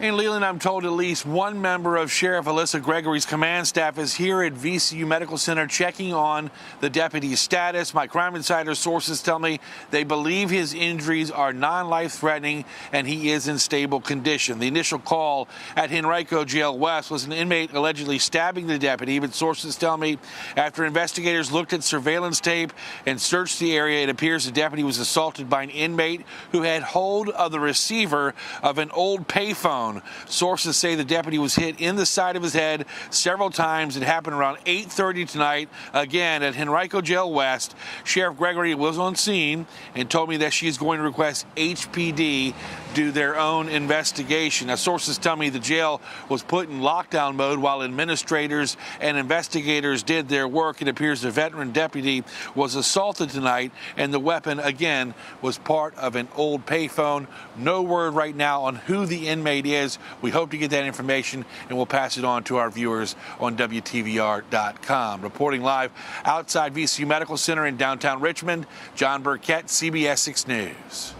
In Leland, I'm told at least one member of Sheriff Alisa Gregory's command staff is here at VCU Medical Center checking on the deputy's status. My Crime Insider sources tell me they believe his injuries are non life threatening and he is in stable condition. The initial call at Henrico Jail West was an inmate allegedly stabbing the deputy, but sources tell me after investigators looked at surveillance tape and searched the area, it appears the deputy was assaulted by an inmate who had hold of the receiver of an old payphone. Sources say the deputy was hit in the side of his head several times. It happened around 8:30 tonight, again at Henrico Jail West. Sheriff Gregory was on scene and told me that she is going to request HPD do their own investigation. Now, sources tell me the jail was put in lockdown mode while administrators and investigators did their work. It appears the veteran deputy was assaulted tonight, and the weapon, again, was part of an old payphone. No word right now on who the inmate is is. We hope to get that information and we'll pass it on to our viewers on WTVR.com. Reporting live outside VCU Medical Center in downtown Richmond, Jon Burkett, CBS 6 News.